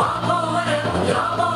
Amovarım, yağmavarım, on